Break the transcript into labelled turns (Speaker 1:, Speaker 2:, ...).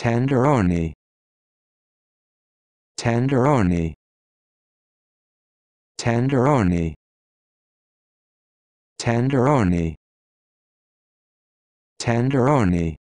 Speaker 1: tenderoni. Tenderoni. Tenderoni. Tenderoni. Tenderoni.